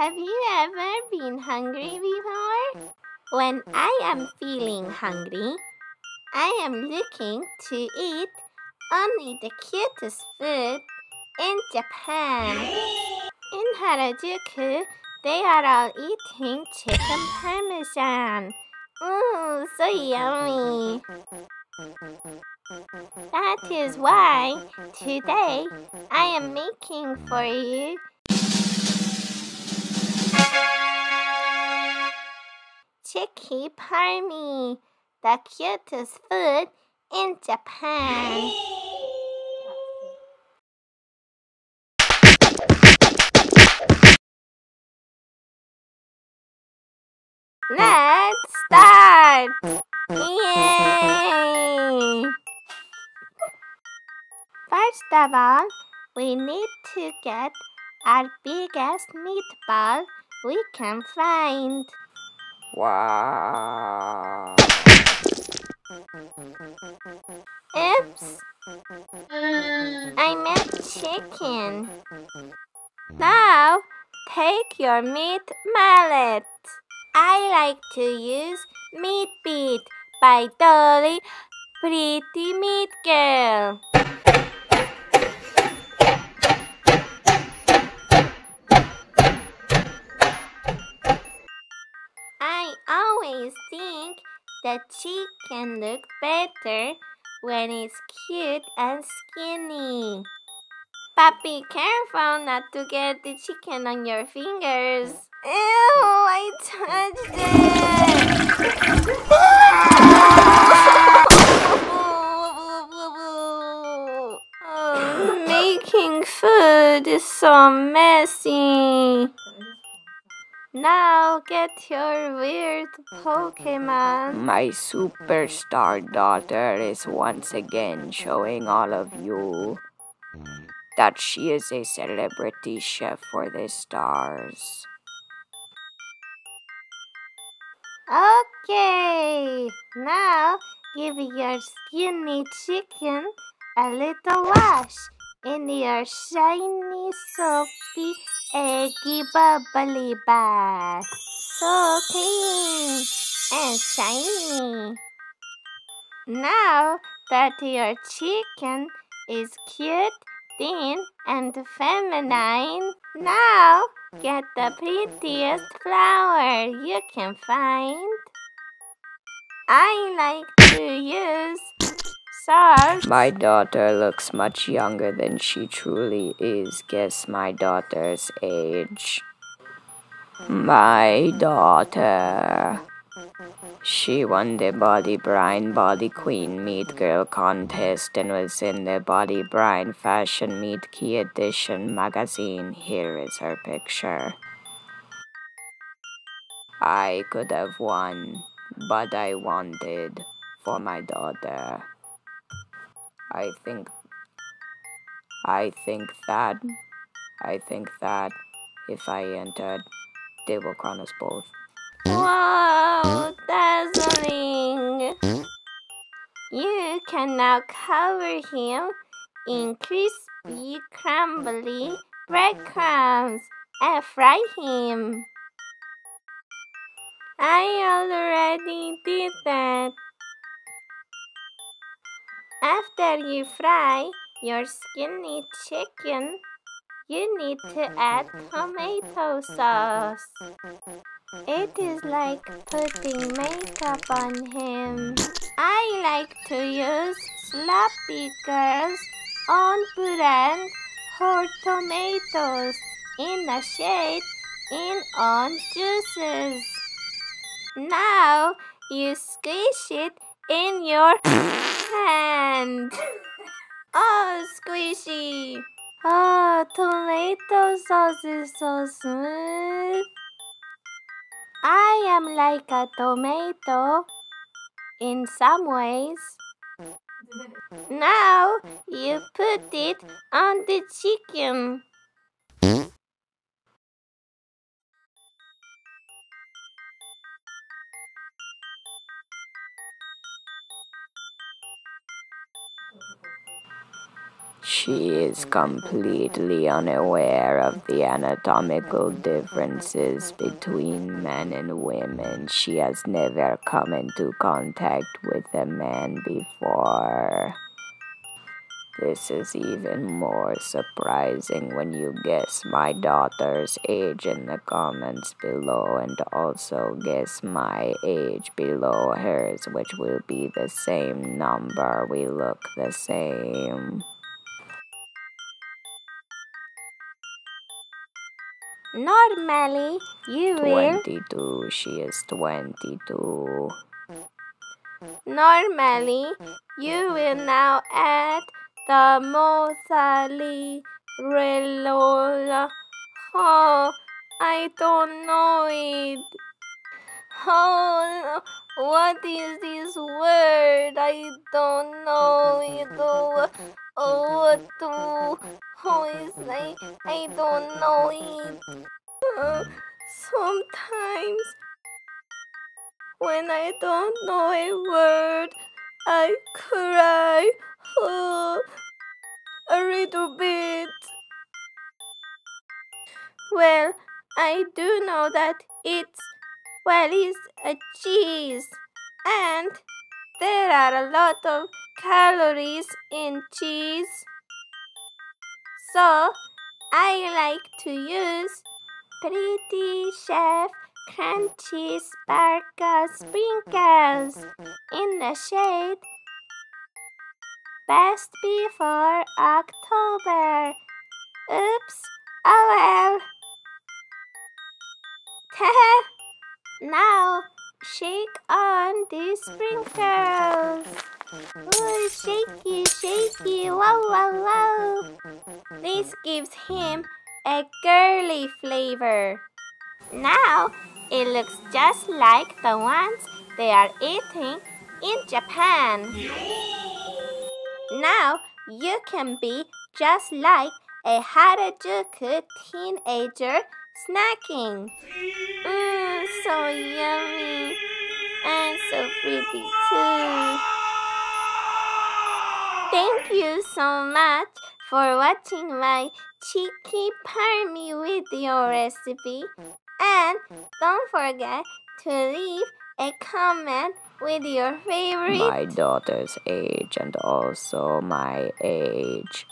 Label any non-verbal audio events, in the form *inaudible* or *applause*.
Have you ever been hungry before? When I am feeling hungry, I am looking to eat only the cutest food in Japan. In Harajuku, they are all eating chicken parmesan. Ooh, so yummy. That is why today I am making for you Chiki Parmy, the cutest food in Japan. Let's start! Yay! First of all, we need to get our biggest meatball we can find. Wow. Oops! I meant chicken. Now, take your meat mallet. I like to use Meat Beat by Dolly Pretty Meat Girl. Always think the chicken looks better when it's cute and skinny. But be careful not to get the chicken on your fingers. Ew, I touched it. *laughs* *laughs* Oh, making food is so messy. Now get your weird Pokemon. *laughs* My superstar daughter is once again showing all of you that she is a celebrity chef for the stars. Okay, now give your skinny chicken a little wash in your shiny, soapy, eggy, bubbly bath. So clean and shiny. Now that your chicken is cute, thin, and feminine, now get the prettiest flower you can find. I like to use My daughter looks much younger than she truly is. Guess my daughter's age. My daughter. She won the Body Brine Body Queen Meat Girl contest and was in the Body Brine Fashion Meat Key Edition magazine. Here is her picture. I could have won, but I wanted for my daughter. I think I think that I think that if I entered, they will crown us both. Wow, dazzling! You can now cover him in crispy, crumbly breadcrumbs and fry him. I already did that. After you fry your skinny chicken, you need to add tomato sauce. It is like putting makeup on him. I like to use Sloppy Girls on brand whole tomatoes in the shade in on juices. Now you squish it in your *laughs* hand. Oh, squishy. Oh, tomato sauce is so smooth. I am like a tomato in some ways. Now you put it on the chicken. She is completely unaware of the anatomical differences between men and women. She has never come into contact with a man before. This is even more surprising when you guess my daughter's age in the comments below and also guess my age below hers, which will be the same number. We look the same. Normally, you will. 22. She is 22. Normally, you will now add the mozzarella. Oh, I don't know it. Oh, what is this word? I don't know it. Oh, oh what to? Oh, I, I don't know it. Uh, sometimes, when I don't know a word, I cry. Oh, a little bit. Well, I do know that it's, well, it's a cheese. And there are a lot of calories in cheese. So, I like to use Pretty Chef Crunchy Sparkle Sprinkles in the shade best before October. Oops, oh well. *laughs* now shake on the sprinkles. Ooh, shaky, shaky, wow, wow. This gives him a girly flavor. Now it looks just like the ones they are eating in Japan. Now you can be just like a Harajuku teenager snacking. Mmm, so yummy and so pretty too. Thank you so much for watching my cheeky parmy video recipe and don't forget to leave a comment with your favorite My daughter's age and also my age.